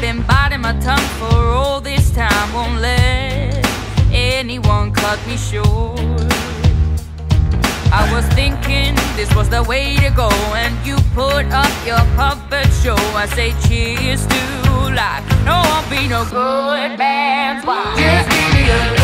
been biting my tongue for all this time. Won't let cut me short. I was thinking this was the way to go, and you put up your puppet show. I say cheers to life. No, I'll be no good man's. Just be